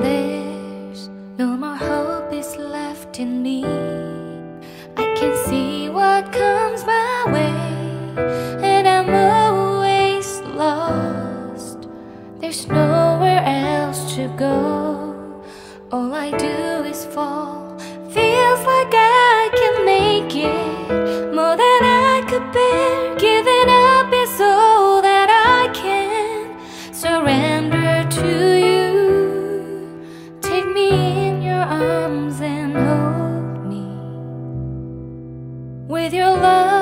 there's no more hope is left in me. I can see what comes my way And I'm always lost. There's nowhere else to go. All I do is fall. Feels like I can make it More than I could bear. Arms and hold me with your love.